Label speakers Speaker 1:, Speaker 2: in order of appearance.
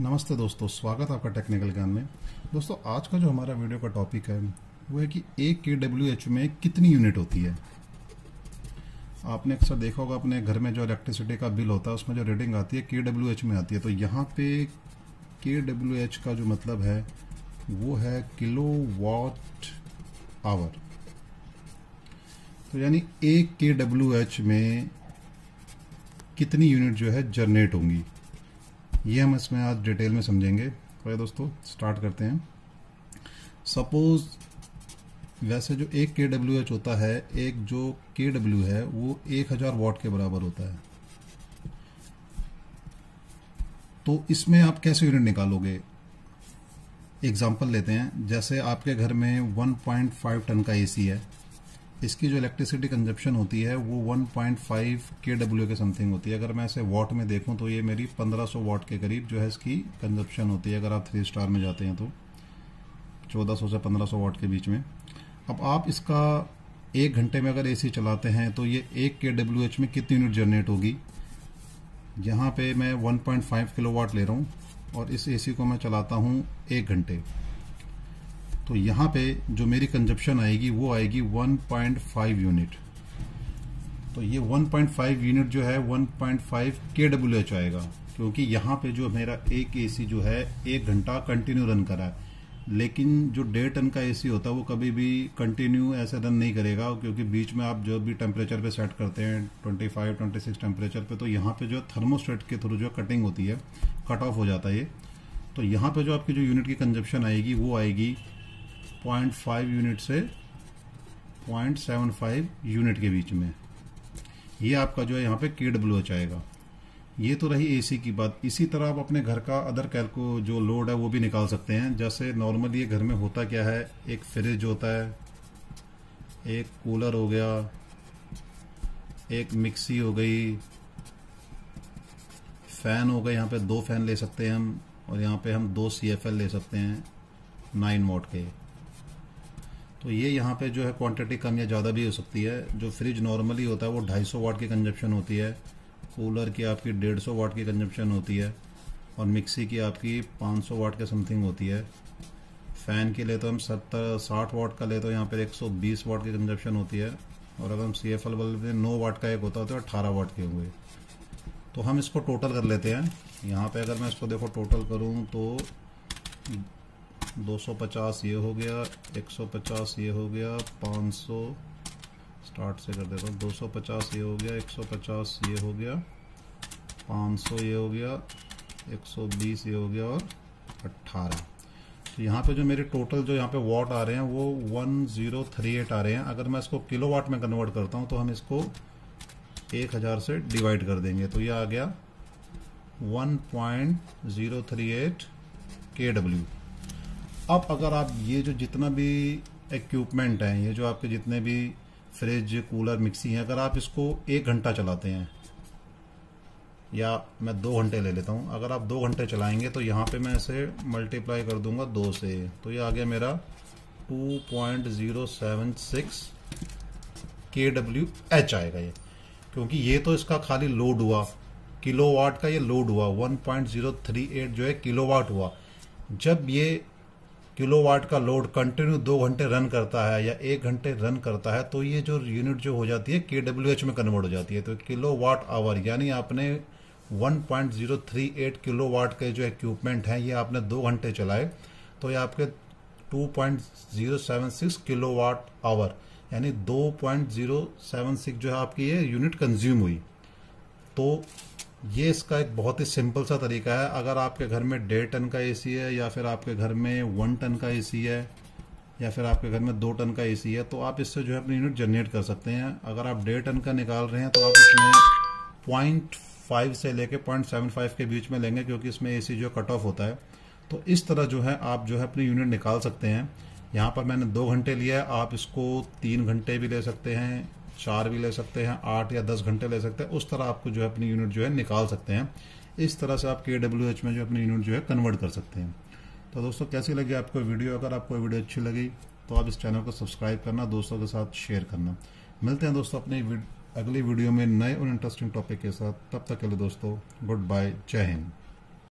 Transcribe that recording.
Speaker 1: नमस्ते दोस्तों, स्वागत आपका टेक्निकल ज्ञान में। दोस्तों, आज का जो हमारा वीडियो का टॉपिक है, वो है कि एक के डब्ल्यू एच में कितनी यूनिट होती है। आपने अक्सर देखा होगा, अपने घर में जो इलेक्ट्रिसिटी का बिल होता है, उसमें जो रीडिंग आती है के डब्ल्यू एच में आती है। तो यहाँ पे के डब्ल्यू एच का जो मतलब है, वो है किलो वॉट आवर तो यानी एक के डब्ल्यू एच में कितनी यूनिट जो है जनरेट होंगी। ये हम इसमें आज डिटेल में समझेंगे। तो दोस्तों, स्टार्ट करते हैं। सपोज़ वैसे जो एक के डब्ल्यू एच होता है, एक जो के डब्ल्यू है, वो एक हज़ार वॉट के बराबर होता है। तो इसमें आप कैसे यूनिट निकालोगे? एग्ज़ाम्पल लेते हैं। जैसे आपके घर में 1.5 टन का एसी है इसकी जो इलेक्ट्रिसिटी कंजप्शन होती है, वो 1.5 के डब्ल्यू के समथिंग होती है। अगर मैं ऐसे वॉट में देखूँ तो ये मेरी 1500 वॉट के करीब जो है इसकी कंजप्शन होती है, अगर आप थ्री स्टार में जाते हैं तो। 1400 से 1500 वॉट के बीच में। अब आप इसका एक घंटे में अगर एसी चलाते हैं तो ये एक के डब्ल्यू एच में कितनी यूनिट जनरेट होगी? यहाँ पे मैं 1.5 किलोवाट ले रहा हूँ, और इस एसी को मैं चलाता हूँ एक घंटे। तो यहाँ पे जो मेरी कंजप्शन आएगी, वो आएगी 1.5 यूनिट तो ये 1.5 यूनिट जो है 1.5 के डब्ल्यू एच आएगा, क्योंकि यहाँ पे जो मेरा एक एसी जो है, एक घंटा कंटिन्यू रन करा है। लेकिन जो डेढ़ टन का एसी होता है, वो कभी भी कंटिन्यू ऐसे रन नहीं करेगा, क्योंकि बीच में आप जो भी टेम्परेचर पे सेट करते हैं 25 26 टेम्परेचर पे तो यहाँ पे जो थर्मोस्टेट के थ्रू जो कटिंग होती है कट ऑफ़ हो जाता है ये। तो यहाँ पे जो आपकी जो यूनिट की कंजप्शन आएगी, वो आएगी 0.5 यूनिट से 0.75 यूनिट के बीच में। ये आपका जो है यहाँ पे के डब्ल्यू एच आएगा। ये तो रही एसी की बात। इसी तरह आप अपने घर का अदर कैलको जो लोड है वो भी निकाल सकते हैं। जैसे नॉर्मली ये घर में होता क्या है? एक फ्रिज होता है, एक कूलर हो गया, एक मिक्सी हो गई फ़ैन हो गया यहाँ पे दो फ़ैन ले सकते हैं हम और यहाँ पे हम दो सीएफएल ले सकते हैं नाइन वॉट के। तो ये यहाँ पे जो है क्वांटिटी कम या ज़्यादा भी हो सकती है। जो फ्रिज नॉर्मली होता है, वो 250 वाट की कंजप्शन होती है। कूलर की आपकी 150 वाट की कंजप्शन होती है और मिक्सी की आपकी 500 वाट के समथिंग होती है। फ़ैन के लिए तो हम सत्तर साठ वाट का ले तो यहाँ पर 120 वाट की कंजप्शन होती है। और अगर हम सी एफ़ एल बल्ब में नौ वाट का एक होता है तो अट्ठारह वाट के होंगे। तो हम इसको टोटल कर लेते हैं। यहाँ पे अगर मैं इसको देखो टोटल करूँ तो 250 ये हो गया 150 ये हो गया 500 स्टार्ट से कर देता हूँ। 250 ये हो गया 150 ये हो गया 500 ये हो गया 120 ये हो गया और 18 तो यहाँ पे जो मेरे टोटल जो यहाँ पे वॉट आ रहे हैं, वो 1038 आ रहे हैं। अगर मैं इसको किलोवाट में कन्वर्ट करता हूँ तो हम इसको 1000 से डिवाइड कर देंगे। तो ये आ गया 1.038 के डब्ल्यू अब अगर आप ये जो जितना भी इक्विपमेंट है, ये जो आपके जितने भी फ्रिज कूलर मिक्सी हैं, अगर आप इसको एक घंटा चलाते हैं, या मैं दो घंटे ले लेता हूँ, अगर आप दो घंटे चलाएँगे तो यहाँ पे मैं इसे मल्टीप्लाई कर दूँगा दो से। तो ये आ गया मेरा 2.076 के डब्ल्यू एच आएगा ये। क्योंकि ये तो इसका खाली लोड हुआ। किलोवाट का ये लोड हुआ। 1.038 जो है किलोवाट हुआ। जब ये किलोवाट का लोड कंटिन्यू दो घंटे रन करता है या एक घंटे रन करता है तो ये जो यूनिट जो हो जाती है के डब्ल्यू एच में कन्वर्ट हो जाती है। तो किलो वाट आवर, यानी आपने 1.038 किलो वाट के जो इक्विपमेंट है, ये आपने दो घंटे चलाए तो ये आपके 2.076 किलो वाट आवर, यानी 2.076 जो है आपकी ये यूनिट कंज्यूम हुई। तो ये इसका एक बहुत ही सिंपल सा तरीका है। अगर आपके घर में डेढ़ टन का एसी है, या फिर आपके घर में वन टन का एसी है, या फिर आपके घर में दो टन का एसी है तो आप इससे जो है अपनी यूनिट जनरेट कर सकते हैं। अगर आप डेढ़ टन का निकाल रहे हैं तो आप इसमें पॉइंट फाइव से लेके पॉइंट सेवन फाइव के बीच में लेंगे, क्योंकि इसमें एसी जो कट ऑफ़ होता है। तो इस तरह जो है आप जो है अपनी यूनिट निकाल सकते हैं। यहाँ पर मैंने दो घंटे लिया है, आप इसको तीन घंटे भी ले सकते हैं। चार भी ले सकते हैं, आठ या दस घंटे ले सकते हैं, उस तरह आपको जो है अपनी यूनिट जो है निकाल सकते हैं। इस तरह से आप के डब्ल्यू एच में जो अपनी यूनिट जो है कन्वर्ट कर सकते हैं। तो दोस्तों, कैसी लगी आपको वीडियो अगर आपको वीडियो अच्छी लगी तो आप इस चैनल को सब्सक्राइब करना, दोस्तों के साथ शेयर करना। मिलते हैं दोस्तों अपनी अगली वीडियो में नए और इंटरेस्टिंग टॉपिक के साथ। तब तक के लिए दोस्तों गुड बाय जय हिंद।